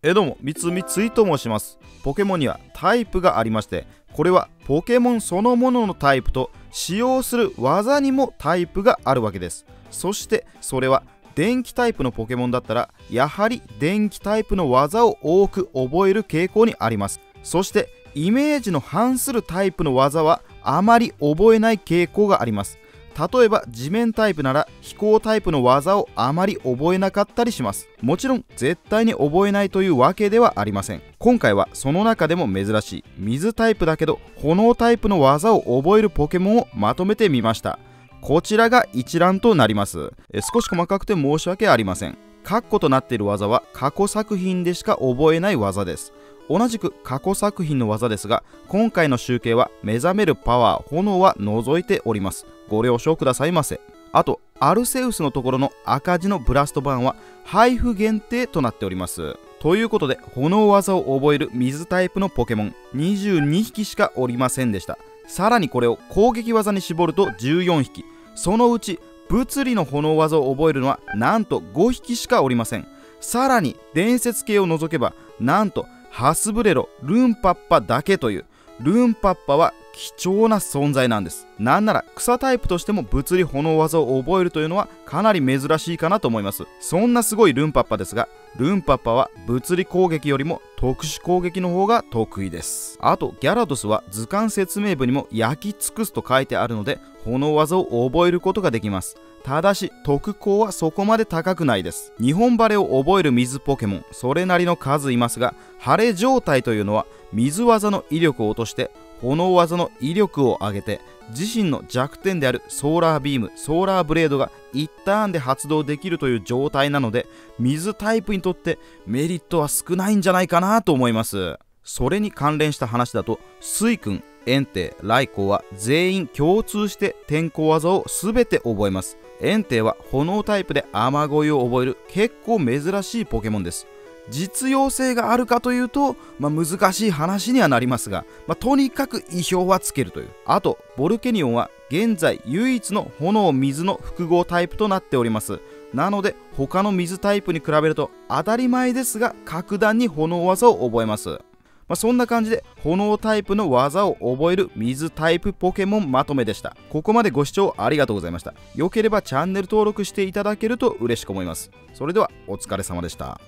えどうもみつみついと申します。ポケモンにはタイプがありましてこれはポケモンそのもののタイプと使用する技にもタイプがあるわけです。そしてそれは電気タイプのポケモンだったらやはり電気タイプの技を多く覚える傾向にあります。そしてイメージの反するタイプの技はあまり覚えない傾向があります。例えば地面タイプなら飛行タイプの技をあまり覚えなかったりします。もちろん絶対に覚えないというわけではありません。今回はその中でも珍しい水タイプだけど炎タイプの技を覚えるポケモンをまとめてみました。こちらが一覧となります。少し細かくて申し訳ありません。カッコとなっている技は過去作品でしか覚えない技です。同じく過去作品の技ですが今回の集計は目覚めるパワー炎は除いております。ご了承くださいませ。あとアルセウスのところの赤字のブラスト版は配布限定となっております。ということで炎技を覚える水タイプのポケモン22匹しかおりませんでした。さらにこれを攻撃技に絞ると14匹。そのうち物理の炎技を覚えるのはなんと5匹しかおりません。さらに伝説系を除けばなんとハスブレロルンパッパだけというルンパッパは貴重な存在なんです。なんなら草タイプとしても物理炎技を覚えるというのはかなり珍しいかなと思います。そんなすごいルンパッパですがルンパッパは物理攻撃よりも特殊攻撃の方が得意です。あとギャラドスは図鑑説明文にも焼き尽くすと書いてあるので炎技を覚えることができます。ただし特攻はそこまで高くないです。日本バレを覚える水ポケモンそれなりの数いますが晴れ状態というのは水技の威力を落として炎技の威力を上げて自身の弱点であるソーラービームソーラーブレードが一ターンで発動できるという状態なので水タイプにとってメリットは少ないんじゃないかなと思います。それに関連した話だとスイ君エンテイライコは全員共通して天候技を全て覚えます。エンテイは炎タイプで雨乞いを覚える結構珍しいポケモンです。実用性があるかというと、まあ、難しい話にはなりますが、まあ、とにかく意表はつけるという。あとボルケニオンは現在唯一の炎水の複合タイプとなっております。なので他の水タイプに比べると当たり前ですが格段に炎技を覚えます。まあ、そんな感じで炎タイプの技を覚える水タイプポケモンまとめでした。ここまでご視聴ありがとうございました。良ければチャンネル登録していただけると嬉しく思います。それではお疲れ様でした。